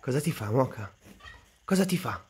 Cosa ti fa, Moca? Cosa ti fa?